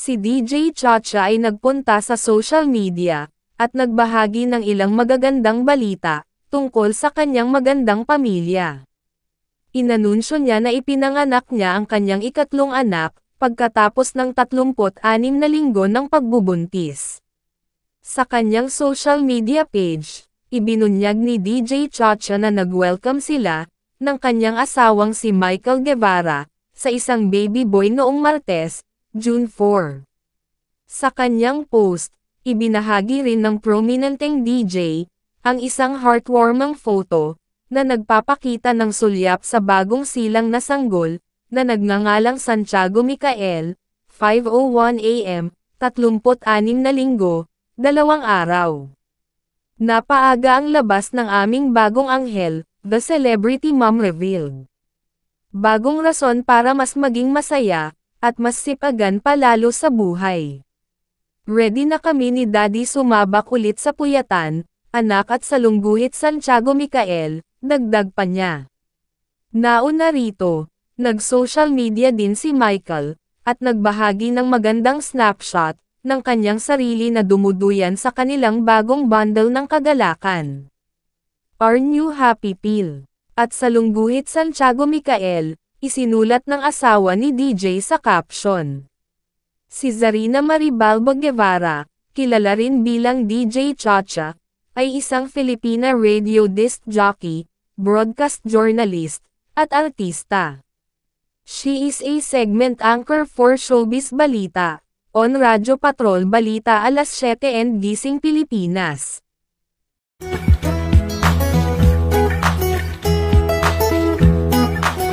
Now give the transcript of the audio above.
Si DJ Chacha ay nagpunta sa social media, at nagbahagi ng ilang magagandang balita, tungkol sa kanyang magandang pamilya. Inanunsyo niya na ipinanganak niya ang kanyang ikatlong anak, pagkatapos ng 36 na linggo ng pagbubuntis. Sa kanyang social media page, ibinunyag ni DJ Chacha na nag-welcome sila, ng kanyang asawang si Michael Guevara, sa isang baby boy noong Martes, June 4. Sa kanyang post, ibinahagi rin ng prominenteng DJ, ang isang heartwarming photo, na nagpapakita ng sulyap sa bagong silang na sanggol, na nagngangalang Santiago Micael, 5.01 AM, 36 na linggo, dalawang araw. Napaaga ang labas ng aming bagong anghel, The Celebrity Mom revealed. Bagong rason para mas maging masaya, at mas sipagan palalo sa buhay. Ready na kami ni Daddy sumabak ulit sa puyatan, anak at salungguhit Santiago Micael, dagdag pa niya. Nauna rito, nag-social media din si Michael, at nagbahagi ng magandang snapshot, ng kanyang sarili na dumuduyan sa kanilang bagong bundle ng kagalakan. Our new happy pill. At salungguhit Santiago Micael, isinulat ng asawa ni DJ sa caption. Si Zarina Maribalbo Guevara, kilala rin bilang DJ Chacha, ay isang Filipina radio disc jockey, broadcast journalist, at artista. She is a segment anchor for Showbiz Balita, on Radyo Patrol Balita alas 7 and Gising Pilipinas.